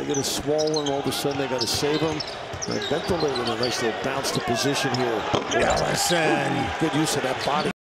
They get a small one, all of a sudden they got to save him. And Bentley with a nice little bounce to position here. Ellenson. Good use of that body.